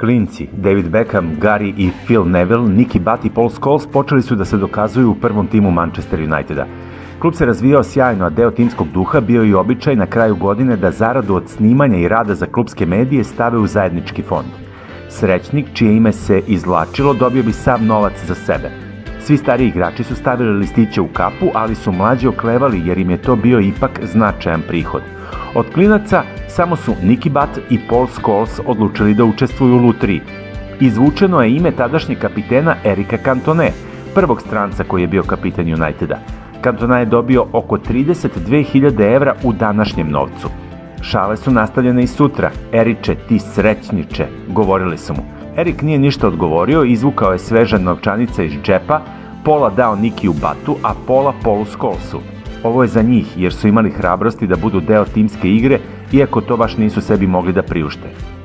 Klinci, David Beckham, Gary i Phil Neville, Nicky Butt i Paul Scholes počeli su da se dokazuju u prvom timu Manchester Uniteda. Klub se razvijao sjajno, a deo timskog duha bio i običaj na kraju godine da zaradu od snimanja i rada za klubske medije stave u zajednički fond. Srećnik, čije ime se izvlačilo, dobio bi sav novac za sebe. Svi stariji igrači su stavili listiće u kapu, ali su mlađi oklevali jer im je to bio ipak značajan prihod. Od klinaca samo su Nicky Butt i Paul Scholes odlučili da učestvuju u lutriji. Izvučeno je ime tadašnjeg kapitena Erika Cantone, prvog stranca koji je bio kapiten Uniteda. Cantona je dobio oko 32.000 evra u današnjem novcu. Šale su nastavljene i sutra. Eriče, ti srećniče, govorili su mu. Erik nije ništa odgovorio, izvukao je sveža novčanica iz džepa, pola dao Niki u batu, a pola polu Skolsu. Ovo je za njih, jer su imali hrabrosti da budu deo timske igre, iako to baš nisu sebi mogli da priušte.